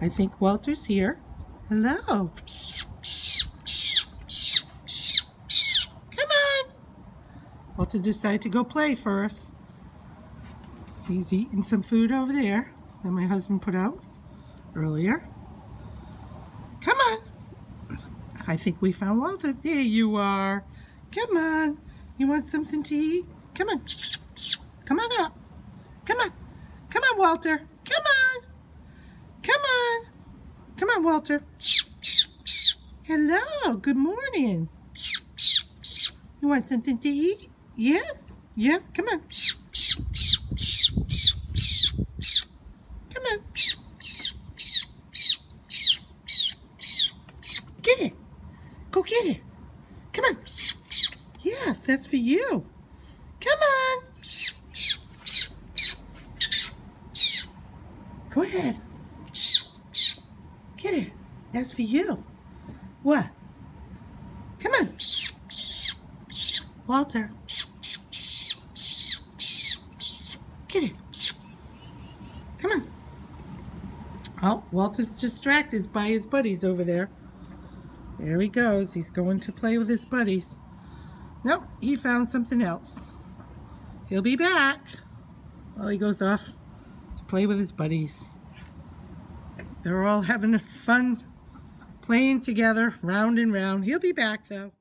I think Walter's here. Hello. Come on. Walter decided to go play first. He's eating some food over there that my husband put out earlier. Come on. I think we found Walter. There you are. Come on. You want something to eat? Come on. Come on up. Come on. Come on, Walter. Come on. Walter. Hello. Good morning. You want something to eat? Yes. Yes. Come on. Come on. Get it. Go get it. Come on. Yes, that's for you. Come on. Go ahead. Get it. That's for you. What? Come on. Walter. Get it. Come on. Oh, Walter's distracted by his buddies over there. There he goes. He's going to play with his buddies. Nope, he found something else. He'll be back. Well, he goes off to play with his buddies. They're all having fun playing together, round and round. He'll be back, though.